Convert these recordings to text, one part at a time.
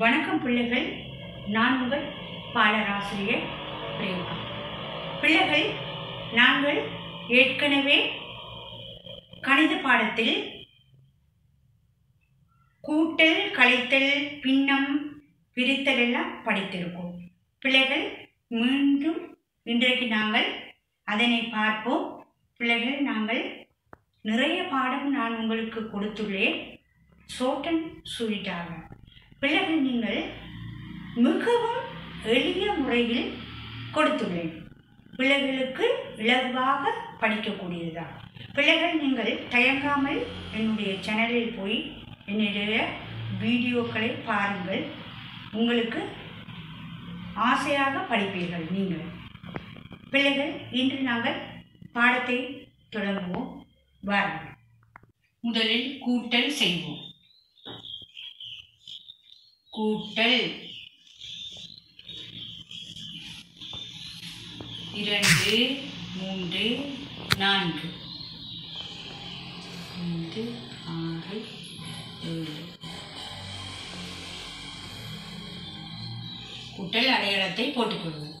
வணக்கம் பிள்ளைகள். நான் உங்கள் பாலராசிரியர் பிரேமா பிள்ளைகள் நாங்கள் ஏற்கனவே கணித பாடத்தில் கூட்டல் கழித்தல் பின்னம் பிரித்தல் எல்லாம் படித்திருக்கோம். பிள்ளைகள் மீண்டும் இன்றைக்கு நாங்கள் அதனை பார்ப்போம். பிள்ளைகள் நாங்கள் நிறைய பாடம் நான் உங்களுக்கு கொடுத்துள்ளேன். சோட்டன் அண்ட் பிறகு நீங்கள் மிகவும் எளிய முறையில் கொடுத்துள்ளேன் பிள்ளைகளுக்கு இலகுவாக படிக்கக்கூடியதுதான். பிள்ளைகள் நீங்கள் தயங்காமல் என்னுடைய சேனலில் போய் என்னுடைய வீடியோக்களை பாருங்கள். உங்களுக்கு ஆசையாக படிப்பீர்கள் நீங்கள். பிள்ளைகள் இன்று நாங்கள் பாடத்தை தொடங்குவோம். வாருங்கள். முதலில் கூட்டல் செய்வோம். கூட்டல். இரண்டு மூன்று நான்கு. ஐந்து ஆறு ஏழு. கூட்டல் அடையாளத்தை போட்டுக்கொள்வோம்.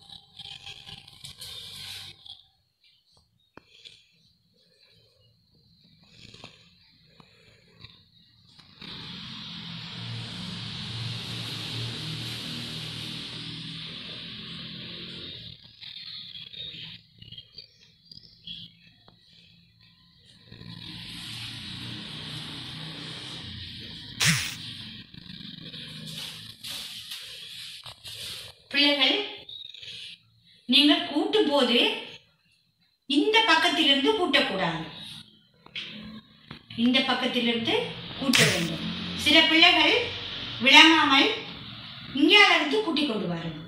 போது இந்த பக்கத்திலிருந்து கூட்டக்கூடாது. இந்த பக்கத்திலிருந்து கூட்ட வேண்டும். சில பிள்ளைகள் விளங்காமல் இந்தியாவிலிருந்து கூட்டிக் கொண்டு வரும்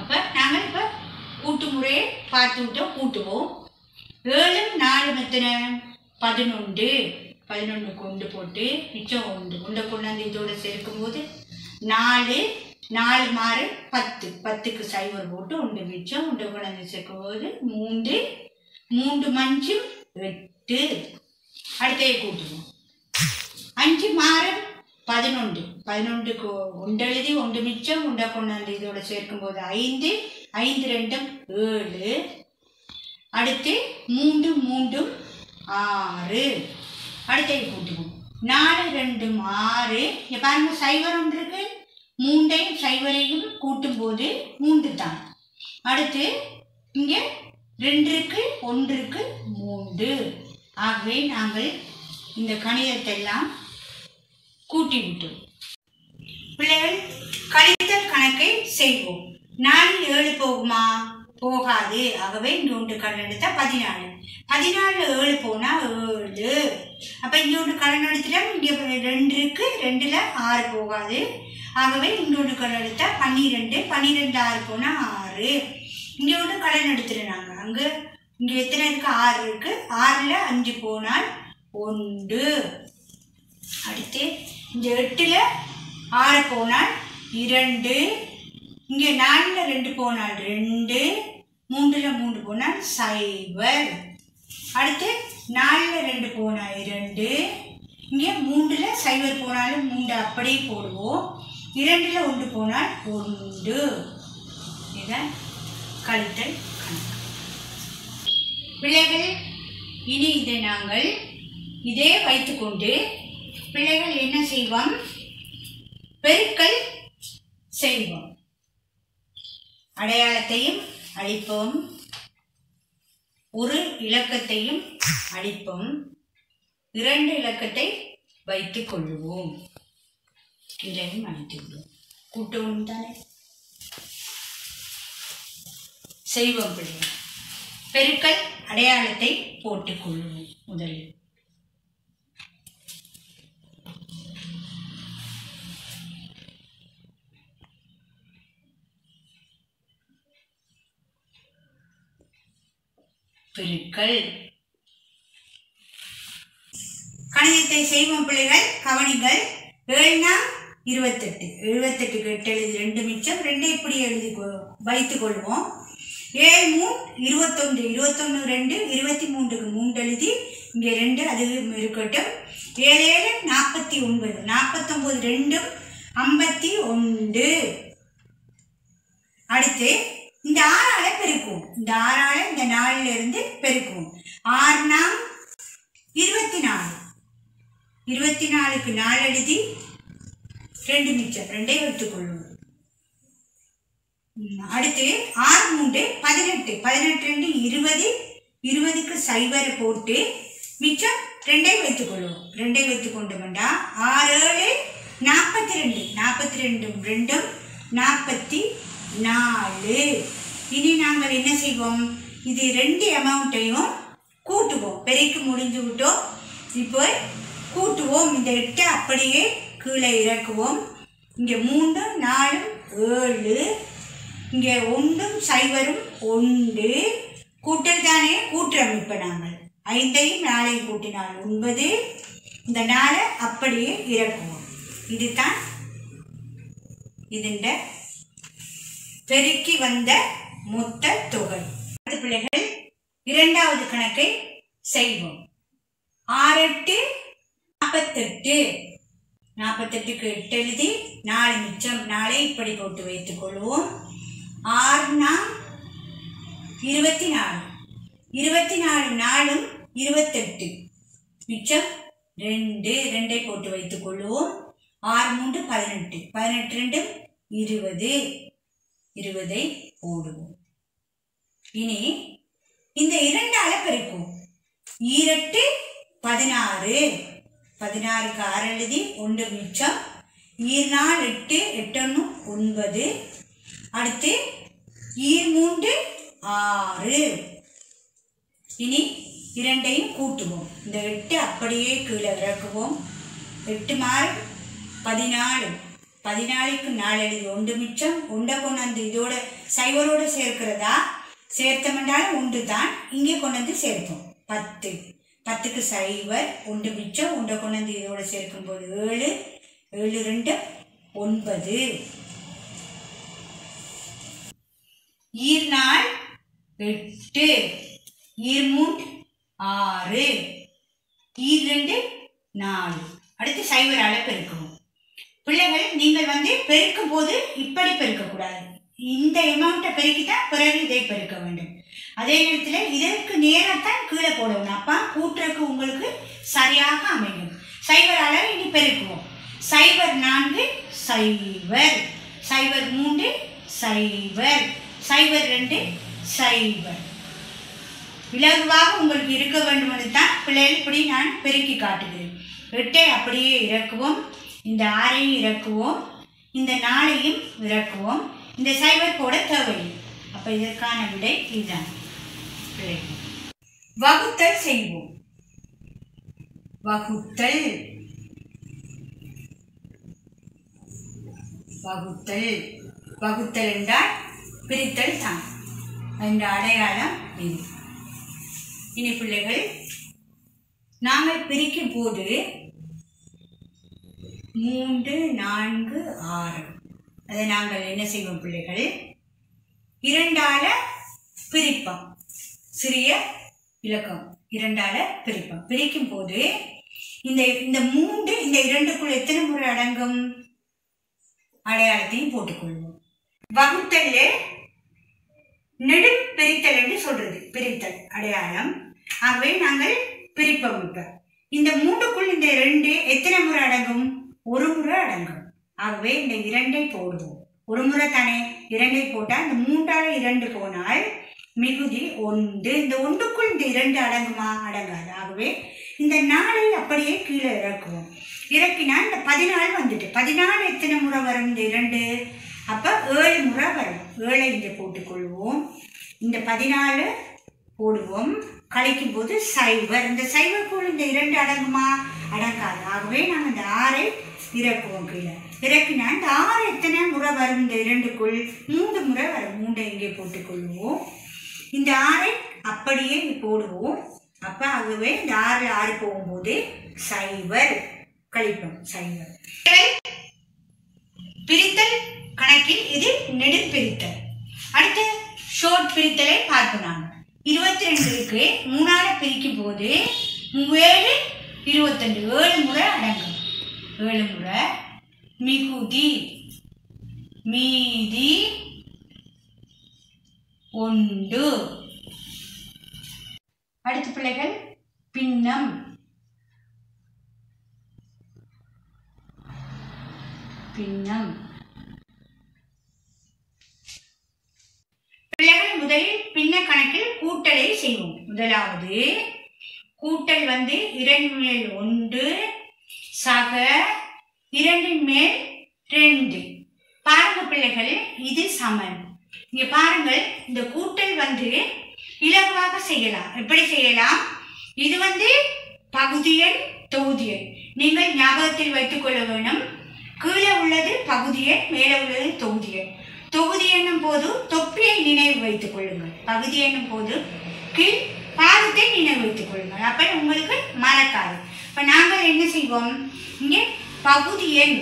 அப்போ நாங்கள் இப்போ கூட்டு முறையை பார்த்து விட்டோம் கூட்டுவோம். ஏழும் நாலு எத்தனை பதினொன்று. பதினொன்று கொண்டு போட்டு மிச்சம் ஒன்று. உண்டை கொண்டாந்து இதோடு சேர்க்கும்போது நாலு நாலு மாறு பத்து. பத்துக்கு சைவர் போட்டு ஒன்று மிச்சம் உண்டு குழந்தை சேர்க்கும்போது மூன்று. மூன்று மஞ்சும் எட்டு. அடுத்தைய கூட்டுவோம். அஞ்சு மாறு பதினொன்று. பதினொன்றுக்கு ஒன்று எழுதி ஒன்று மிச்சம் உண்டை கொண்டாந்து இதோட சேர்க்கும்போது ஐந்து. ஐந்து ரெண்டும் ஏழு. அடுத்து மூன்று மூன்றும் ஆறு. அடுத்தது கூட்டுவோம். நாலு ரெண்டும் ஆறு இங்க பாருங்க சைவர் ஒன்று இருக்கு. மூண்டையும் சைவரையும் கூட்டும்போது மூன்று தான் அடுத்து இங்கே ரெண்டுக்கு ஒன்றுக்கு மூன்று. ஆகவே நாங்கள் இந்த கணிதத்தை எல்லாம் கூட்டி விட்டோம் பிள்ளைகள் கழித்தல் கணக்கை செய்வோம். நாலு ஏழு போகுமா? போகாது. ஆகவே இங்கே ஒன்று கடன் எடுத்தால் பதினாலு. பதினாலு ஏழு போனால் ஏழு. அப்போ இங்கே ஒன்று கடன் எடுத்துட்டா இங்கே ரெண்டு இருக்குது ரெண்டில் ஆறு போகாது. ஆகவே இங்கோடு கடன் எடுத்தால் பன்னிரெண்டு. பன்னிரெண்டு ஆறு போனா ஆறு. இங்கே ஒன்று கடன் எடுத்துருந்தாங்க அங்கே இங்கே எத்தனை இருக்குது ஆறு இருக்குது ஆறில் அஞ்சு போனால் ஒன்று. அடுத்து இந்த எட்டில் ஆறு போனால் இரண்டு. இங்கே நாலில் ரெண்டு போனால் ரெண்டு. மூன்றில் மூன்று போனால் சைபர் அடுத்து நாலில் ரெண்டு போனால் இரண்டு. இங்கே மூன்றில் சைபர் போனாலும் மூன்று அப்படியே போடுவோம். இரண்டில் ஒன்று போனால் ஒன்று இதுதான் கழித்தல் கணக்கு. பிள்ளைகள் இனி இதை நாங்கள் இதே வைத்துக்கொண்டு பிள்ளைகள் என்ன செய்வோம்? பெருக்கல் செய்வோம். அடையாளத்தையும் அழிப்போம். ஒரு இலக்கத்தையும் அழிப்போம். இரண்டு இலக்கத்தை வைத்துக் கொள்வோம். இதையும் அழைத்து விடுவோம் கூட்டவும் தானே செய்வோம் பிள்ளைகள் பெருக்கல் அடையாளத்தை போட்டுக் கொள்வோம் முதலில் பெருக்கல் கணிதத்தை செய்வோம் பிள்ளைகள் கவனிகள் ஏழுனா இருபத்தெட்டு. எழுபத்தெட்டுக்கு எட்டு எழுதி ரெண்டு மிச்சம். ரெண்டு இப்படி எழுதி கொ- வைத்துக் கொள்வோம். ஏழு மூணு இருபத்தொன்று. இருபத்தொன்று ரெண்டு இருபத்தி மூன்றுக்கு மூன்று எழுதி இங்கே ரெண்டு அது இருக்கட்டும். ஏழு ஏழு நாற்பத்தி ஒன்பது. நாற்பத்தொம்பது ரெண்டும் ஐம்பத்தி ஒன்று. அடுத்து இந்த ஆறால பெருக்குவோம். இந்த ஆறால இந்த நாலுல இருந்து பெருக்குவோம். ஆறுனா இருபத்தி நாலு. இருபத்தி நாலுக்கு நாலு எழுதி ரெண்டு மிச்சம் ரெண்டே வைத்துக்கொள்வோம் ம், அடுத்து ஆறு மூன்று பதினெட்டு. பதினெட்டு ரெண்டு இருபது இருபதுக்கு சைபரை போட்டு மிச்சம் ரெண்டே வைத்துக்கொள்வோம் ரெண்டே வைத்து கொண்டு வேண்டாம் ஆறு ஏழு நாற்பத்தி ரெண்டு நாற்பத்தி ரெண்டும் ரெண்டும் நாற்பத்தி நாலு. இனி நாங்கள் என்ன செய்வோம்? இது ரெண்டு அமௌண்ட்டையும் கூட்டுவோம். பெருக்கி முடிஞ்சு விட்டோம். இப்போ கூட்டுவோம். இந்த எட்டை அப்படியே கீழே இறக்குவோம். இங்கே மூன்றும் நாலும் ஏழு. இங்கே ஒன்றும் சைவரும் ஒன்று. கூட்டல் தானே? நாங்கள். ஐந்தையும் நாளையும் கூட்டினால் ஒன்பது. இந்த நாளை அப்படியே இறக்குவோம். இதுதான் இதுண்ட பெருக்கி வந்த மொத்த தொகை. அடுத்த பிள்ளைகள் இரண்டாவது கணக்கை செய்வோம். ஆறு எட்டு நாற்பத்தெட்டு. நாற்பத்தெட்டுக்கு எட்டு எழுதி நாலு மிச்சம் நாளை இப்படி போட்டு வைத்துக் கொள்வோம். ஆறுனா இருபத்தி நாலு இருபத்தி நாலு நாளும் இருபத்தெட்டு. மிச்சம் ரெண்டு ரெண்டை போட்டு வைத்துக் கொள்வோம். ஆறு மூன்று பதினெட்டு. பதினெட்டு ரெண்டு இருபது. இருபதை போடுவோம். இனி இந்த இரண்டால பெருக்கும் ஈரெட்டு பதினாறு. பதினாறுக்கு ஆறு எழுதி ஒன்று மிச்சம். ஈர் நாள் எட்டு எட்டொன்று ஒன்பது. அடுத்து ஈர் மூன்று ஆறு. இனி இரண்டையும் கூட்டுவோம். இந்த எட்டு அப்படியே கீழே இறக்குவோம். எட்டு மாறு பதினாலு. பதினாலுக்கு நாலு எழுதி ஒன்று மிச்சம். உண்டை கொண்டு வந்து இதோட சைவரோடு சேர்க்கிறதா? சேர்த்தமென்றாலும் உண்டு தான். இங்கே கொண்டு வந்து சேர்ப்போம். பத்து. பத்துக்கு சைவர் ஒன்று மிச்சம் உண்டை கொண்டு வந்து இதோட சேர்க்கும்போது ஏழு ஏழு ரெண்டு ஒன்பது. ஈர்நாள் எட்டு ஈர்மூன்று ஆறு ஈர் ரெண்டு நாலு. அடுத்து சைவரால பெருக்கணும். பிள்ளைகள் நீங்கள் வந்து பெருக்கும் போது இப்படி பெருக்கக்கூடாது. இந்த அமௌண்ட்டை பெருக்கிட்டா பிறகு இதை பெருக்க வேண்டும். அதே நேரத்தில் இதற்கு நேரத்தான் கீழே போடணும். அப்பா கூட்டுறக்கு உங்களுக்கு சரியாக அமையும். சைவர் அளவு இனி பெருக்குவோம். சைபர் நான்கு சைவர் சைவர் மூன்று சைவர் சைவர் ரெண்டு சைவர் இலகுவாக உங்களுக்கு இருக்க வேண்டும் என்று தான் பிள்ளைகள் இப்படி நான் பெருக்கி காட்டுகிறேன். எட்டை அப்படியே இறக்குவோம். இந்த ஆறையும் இறக்குவோம். இந்த நாளையும் இறக்குவோம். இந்த சைவர் போட தேவையில்லை. அப்போ இதற்கான விடை இதுதான். வகுத்தல் செய்வோம். வகுத்தல். வகுத்தல். வகுத்தல் என்றால் பிரித்தல் தான். என்ற அடையாளம் இது. இனி பிள்ளைகள் நாங்கள் பிரிக்கும் போது மூன்று நான்கு ஆறு. அதை நாங்கள் என்ன செய்வோம் பிள்ளைகள்? இரண்டால பிரிப்போம். சிறிய இலக்கம். இரண்டால பிரிப்போம். பிரிக்கும் போது இந்த இந்த மூன்று இந்த இரண்டுக்குள் எத்தனை முறை அடங்கும்? அடையாளத்தையும் போட்டுக்கொள்வோம். வகுத்தல் நெடு பிரித்தல் என்று சொல்றது. பிரித்தல் அடையாளம். ஆகவே நாங்கள் பிரிப்போம் இப்ப இந்த மூன்றுக்குள் இந்த ரெண்டு எத்தனை முறை அடங்கும்? ஒரு முறை அடங்கும். ஆகவே இந்த இரண்டை போடுவோம். ஒரு முறை தானே இரண்டை போட்டால் இந்த மூன்றால் இரண்டு போனால் மிகுதி ஒன்று. இந்த ஒன்றுக்குள் இந்த இரண்டு அடங்குமா? அடங்காது. ஆகவே இந்த நாளை அப்படியே கீழே இறக்குவோம். இறக்கினா இந்த பதினாலு வந்துட்டு. பதினாலு எத்தனை முறை வரும் இந்த இரண்டு? அப்போ ஏழு முறை வரும். ஏழை இங்கே போட்டுக்கொள்வோம். இந்த பதினாலு போடுவோம். கழிக்கும் போது சைவர். இந்த சைவருக்குள் இந்த இரண்டு அடங்குமா? அடங்காது. ஆகவே நாங்கள் இந்த ஆறை இறக்குவோம் கீழே. இறக்கினா இந்த ஆறு எத்தனை முறை வரும்? இந்த இரண்டுக்குள் மூன்று முறை வரும். மூன்றை இங்கே போட்டுக்கொள்வோம். இந்த ஆறை அப்படியே போடுவோம். அப்போ ஆகவே இந்த ஆறு ஆறு போகும்போது சைவர் கழிப்போம். சைவர் பிரித்தல் கணக்கில் இது நெடு பிரித்தல் அடுத்து ஷோர்ட் பிரித்தலை பார்ப்போம் நாங்கள் இருபத்தி ரெண்டுக்கு மூணால பிரிக்கும் போது ஏழு இருபத்தெண்டு ஏழு முறை அடங்கும். ஏழு முறை மிகுதி மீதி ஒன்று அடுத்த பிள்ளைகள் பின்னம். பின்னம். பிள்ளைகள் முதலில் பின்ன கணக்கில் கூட்டலை செய்வோம். முதலாவது கூட்டல் வந்து இரண்டு மேல் ஒன்று சக இரண்டின் மேல் ரெண்டு. பாருங்க பிள்ளைகள் இது சமன் இங்க பாருங்கள் இந்த கூட்டல் வந்து இலகுவாக செய்யலாம். எப்படி செய்யலாம்? இது வந்து பகுதியன் தொகுதியன் நீங்கள் ஞாபகத்தில் வைத்துக் கொள்ள வேணும் கீழே உள்ளது பகுதியன் மேலே உள்ளது தொகுதியன் தொகுதி என்னும் போது தொப்பியை நினைவு வைத்துக் கொள்ளுங்கள். பகுதி என்னும் போது கீழ் பாதத்தை நினைவு வைத்துக் கொள்ளுங்கள். அப்ப உங்களுக்கு மறக்காது. இப்ப நாங்கள் என்ன செய்வோம்? இங்கே பகுதி எண்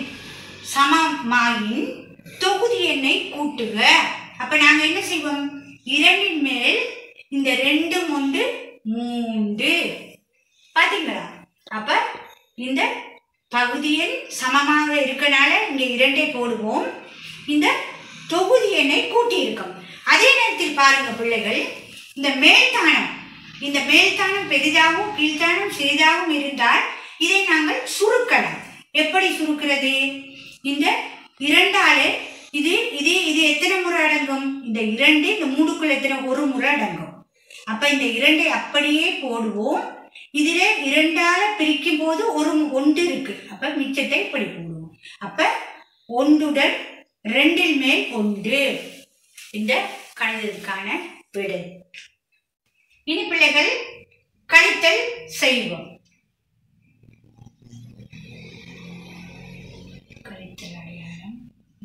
சமமாயின் தொகுதி எண்ணை கூட்டுக. அப்ப நாங்க என்ன செய்வோம்? இரண்டின் மேல் இந்த ரெண்டு ஒன்று மூன்று. பாத்தீங்களா? அப்ப இந்த பகுதியில் சமமாக இருக்கனால இங்க இரண்டை போடுவோம். இந்த தொகுதி எண்ணை கூட்டியிருக்கோம். அதே நேரத்தில் பாருங்க பிள்ளைகள் இந்த மேல்தானம் இந்த மேல்தானம் பெரிதாகவும் கீழ்த்தானம் சிறிதாகவும் இருந்தால் இதை நாங்கள் சுருக்கலாம். எப்படி சுருக்கிறது? இந்த இரண்டாலே இது இது இது எத்தனை முறை அடங்கும்? இந்த இரண்டு இந்த மூணுக்குள்ள எத்தனை? ஒரு முறை அடங்கும். அப்ப இந்த இரண்டை அப்படியே போடுவோம். இதுல இரண்டால பிரிக்கும் போது ஒரு ஒன்று இருக்கு. அப்ப மிச்சத்தை இப்படி போடுவோம். அப்ப ஒன்றுடன் ரெண்டில் மேல் ஒன்று. இந்த கணிதத்துக்கான விடை. இனி பிள்ளைகள் கழித்தல் செய்வோம்.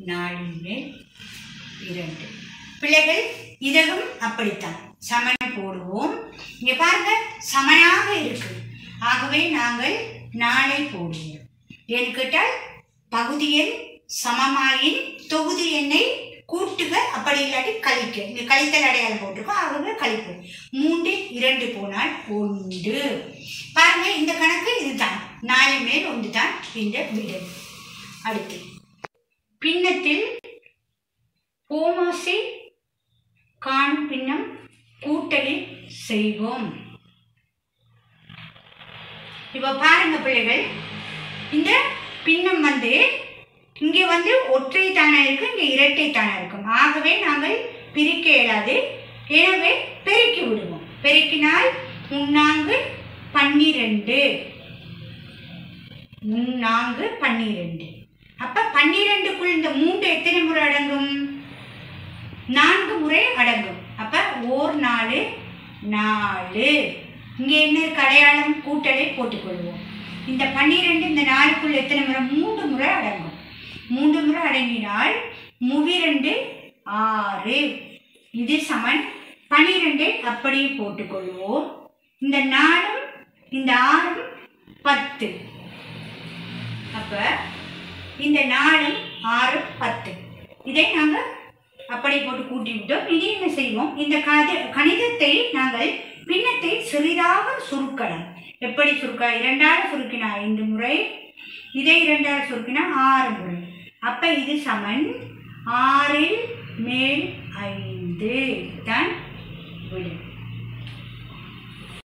நாலின் மேல் இரண்டு. பிள்ளைகள் இதழும் அப்படித்தான். சமன் போடுவோம். இங்கே பாருங்க சமனாக இருக்கு. ஆகவே நாங்கள் நாளை போடுவோம். ஏன்னு கேட்டால் பகுதி எண் சமமாயின் தொகுதி எண்ணை கூட்டுக அப்படி இல்லாட்டி கழிக்க. இங்கே கழித்தல் அடையாளம் போட்டிருக்கோம். ஆகவே கழிப்போம். மூன்றில் இரண்டு போனால் ஒன்று. பாருங்க இந்த கணக்கு இதுதான். நாலு மேல் ஒன்று தான் இந்த விடை அடுத்து. பின்னத்தில் ஓமாசை காணும் பின்னம் கூட்டலில் செய்வோம். இப்போ பாருங்க பிள்ளைகள் இந்த பின்னம் வந்து இங்கே வந்து ஒற்றை தானா இருக்கும் இங்கே இரட்டை தானா இருக்கும். ஆகவே நாங்கள் பிரிக்க இயலாது. எனவே பெருக்கி விடுவோம். பெருக்கினால் முன்னாங்கு பன்னிரெண்டு. முன்னாங்கு பன்னிரெண்டு. அப்ப பன்னிரெண்டுக்குள் இந்த மூன்று எத்தனை முறை அடங்கும்? நான்கு முறை அடங்கும். அப்ப ஓர் நாலு நாலு. இங்க என்ன இருக்கு? அடையாளம் கூட்டலை போட்டுக்கொள்வோம். இந்த பன்னிரெண்டு இந்த நாலுக்குள் எத்தனை முறை? மூன்று முறை அடங்கும். மூன்று முறை அடங்கினால் முவிரண்டு ஆறு. இது சமன். பன்னிரெண்டை அப்படியே போட்டுக்கொள்வோம். இந்த நாலும் இந்த ஆறும் பத்து. அப்ப இந்த நாலும் ஆறு பத்து. இதை நாங்கள் அப்படி போட்டு கூட்டி விட்டோம் இனி என்ன செய்வோம்? இந்த கதை கணிதத்தை நாங்கள் பின்னத்தை சிறிதாக சுருக்கலாம். எப்படி சுருக்க? இரண்டாவது சுருக்கினா ஐந்து முறை. இதை இரண்டாவது சுருக்கினா ஆறு முறை. அப்போ இது சமன். ஆறில் மேல் ஐந்து. தான் விடும்